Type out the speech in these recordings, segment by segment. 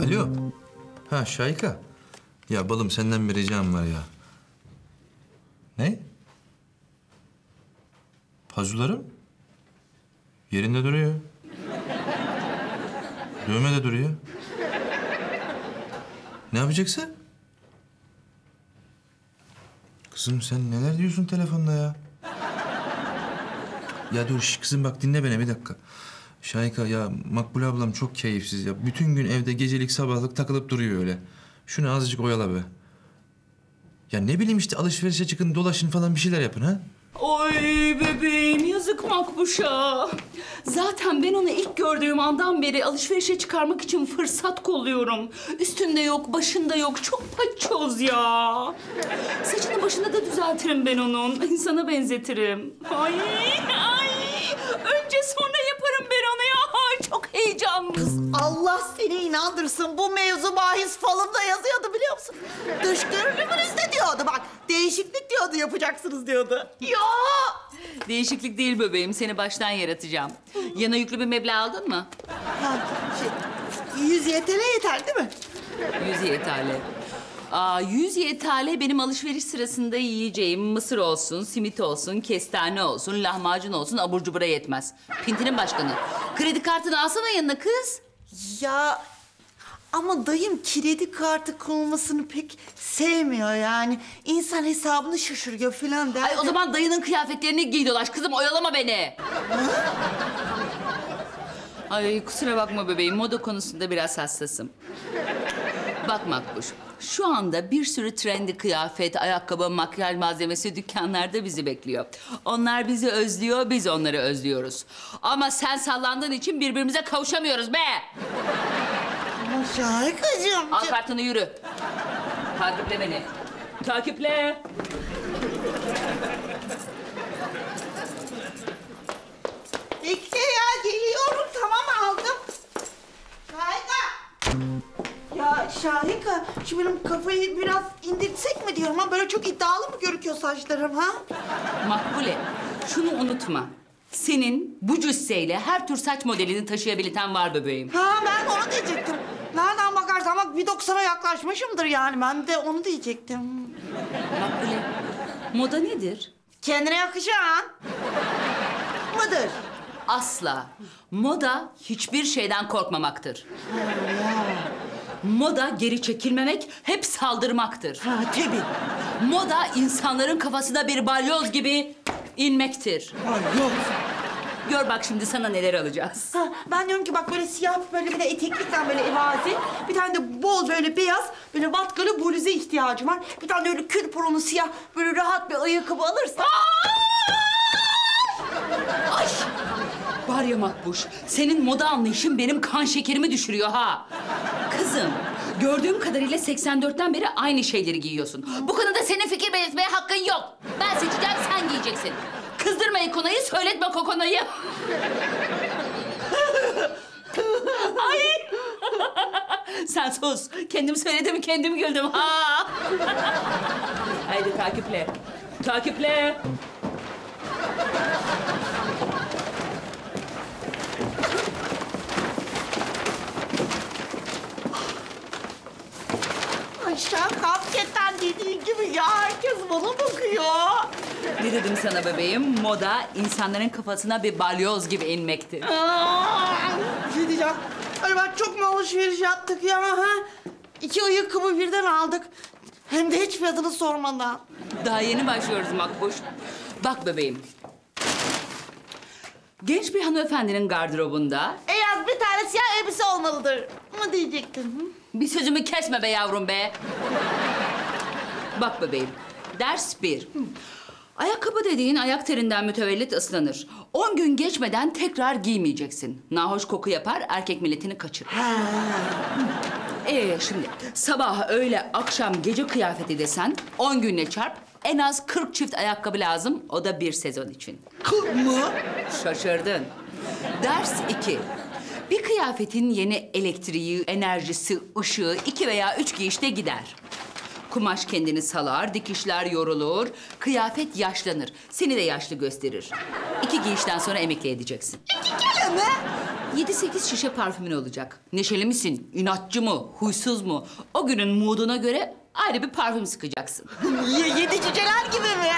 Alo. Ha Şayka. Ya balım senden bir ricam var ya. Ne? Pazularım? Yerinde duruyor. Dövme de duruyor. Ne yapacaksın? Kızım sen neler diyorsun telefonda ya? Ya dur şş, kızım bak dinle beni bir dakika. Şayka ya Makbule ablam çok keyifsiz ya. Bütün gün evde gecelik sabahlık takılıp duruyor öyle. Şunu azıcık oyala be. Ya ne bileyim işte alışverişe çıkın dolaşın falan bir şeyler yapın ha. Oy bebeğim yazık Makbuş'a. Zaten ben onu ilk gördüğüm andan beri alışverişe çıkarmak için fırsat kolluyorum. Üstünde yok, başında yok. Çok paçoz ya. Saçını başını da düzeltirim ben onun. İnsana benzetirim. Ay, inandırsın. Bu mevzu bahis falımda yazıyordu biliyor musun? Dış görünümünüzde diyordu bak. Değişiklik diyordu yapacaksınız diyordu. Ya! Değişiklik değil bebeğim. Seni baştan yaratacağım. Yana yüklü bir meblağ aldın mı? Ha, şey, 100 YTL yeter değil mi? Yüz yetale. Aa, yüz yetale benim alışveriş sırasında yiyeceğim mısır olsun, simit olsun, kestane olsun, lahmacun olsun abur cubura yetmez. Pintinin başkanı. Kredi kartını alsana yanına kız. Ya ama dayım kredi kartı kullanmasını pek sevmiyor yani. İnsan hesabını şaşırıyor falan der. Ay o zaman dayının kıyafetlerini giy dolaş kızım oyalama beni. Ay kusura bakma bebeğim moda konusunda biraz hassasım. Bak Makbuş, şu anda bir sürü trendi kıyafet, ayakkabı, makyaj malzemesi dükkanlarda bizi bekliyor. Onlar bizi özlüyor, biz onları özlüyoruz. Ama sen sallandığın için birbirimize kavuşamıyoruz be! Ama şarkıcığım. Al kartını yürü. Takiple beni. Takiple. Bekle ya geliyorum tamam aldım. Şahika. Ya Şahika şimdi benim kafayı biraz indirtsek mi diyorum ha? Böyle çok iddialı mı görünüyor saçlarım ha? Makbule, şunu unutma. Senin bu cüsseyle her tür saç modelini taşıyabilen var bebeğim. Ha ben onu diyecektim. Nereden bakarsan bak bir 90'a yaklaşmışımdır yani. Ben de onu diyecektim. Makbule, moda nedir? Kendine yakışan. Mıdır? Asla. Moda hiçbir şeyden korkmamaktır. Moda geri çekilmemek, hep saldırmaktır. Ha tabii. Moda insanların kafasına bir balyoz gibi inmektir. Ay yok. Gör bak şimdi sana neler alacağız. Ha, ben diyorum ki bak böyle siyah böyle bir de eteklikten böyle evazi. Bir tane de bol böyle beyaz böyle vatkalı bluze ihtiyacım var. Bir tane de öyle kül poronu siyah böyle rahat bir ayakkabı alırsan. Ay! Var ya Makbuş, senin moda anlayışın benim kan şekerimi düşürüyor ha. Kızım, gördüğüm kadarıyla 84'ten beri aynı şeyleri giyiyorsun. Bu konuda senin fikir belirtmeye hakkın yok. Ben seçeceğim, sen giyeceksin. Kızdırma ikonayı, söyletme kokonayı. Ay! sen sus. Kendim söyledim, kendim güldüm ha. Haydi takiple. Takiple. Ay şarkı hakikaten dediğin gibi ya herkes bana bakıyor. Ne dedim sana bebeğim? Moda insanların kafasına bir balyoz gibi inmektir. Aa, bir şey diyeceğim. Hani bak çok mu alışveriş yaptık ya ha? İki ayakkabı birden aldık. Hem de hiç fiyatını sormadan. Daha yeni başlıyoruz Makbuş. Bak bebeğim. Genç bir hanımefendinin gardırobunda En az bir tane siyah elbise olmalıdır. Mı diyecektim? bir sözümü kesme be yavrum be. Bak bebeğim. Ders bir. Ayakkabı dediğin ayak terinden mütevellit ıslanır. On gün geçmeden tekrar giymeyeceksin. Nahoş koku yapar, erkek milletini kaçırır. Ee şimdi sabah, öğle, akşam, gece kıyafeti desen on günle çarp en az 40 çift ayakkabı lazım. O da bir sezon için. Kırk mı? Şaşırdın. Ders iki. Bir kıyafetin yeni elektriği, enerjisi, ışığı iki veya üç giyişte gider. Kumaş kendini salar, dikişler yorulur, kıyafet yaşlanır. Seni de yaşlı gösterir. İki giyişten sonra emekli edeceksin. İki kere mi? 7-8 şişe parfümün olacak. Neşeli misin? İnatçı mı? Huysuz mu? O günün mooduna göre ayrı bir parfüm sıkacaksın. Ye- yedi cüceler gibi mi?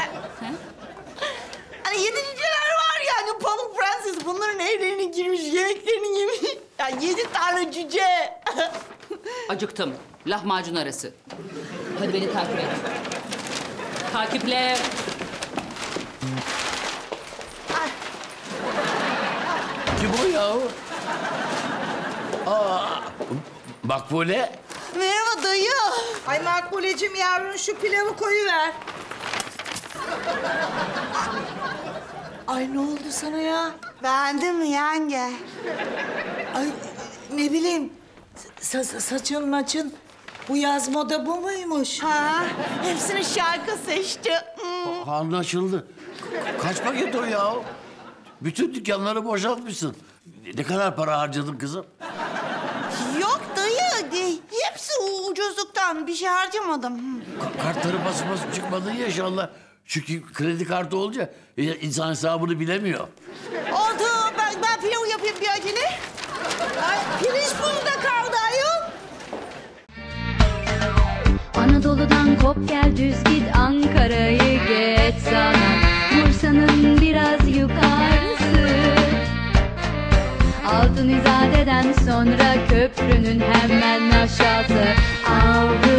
Hani yedi cüceler var ya hani Pamuk Prenses bunların evlerine girmiş, yemeklerini yemiş. Ya yedi tane cüce. Acıktım. Lahmacun arası. Hadi beni takip et. Takiple. Kim o ya? Aa, Makbule. Merhaba dayı. Ay Makbulecim yavrum şu pilavı koyuver. Ay ne oldu sana ya? Beğendin mi yenge? Ay ne bileyim sa- sa- saçın maçın bu yaz moda bu muymuş? Ha, hepsini şarkı seçti. Hmm. Anlaşıldı. Kaç paket o ya? Bütün dükkanları boşaltmışsın. Ne kadar para harcadın kızım? Yok dayı, hepsi ucuzluktan. Bir şey harcamadım. Hmm. Ka- kartları basıp basıp çıkmadın ya inşallah. Çünkü kredi kartı olunca insan hesabını bilemiyor. Oldu, ben, ben pilav yapayım bir acele. Kop gel düz git Ankara'yı geç sana. Bursa'nın biraz yukarısı. Altın İzade'den sonra köprünün hemen aşağısı. Yakası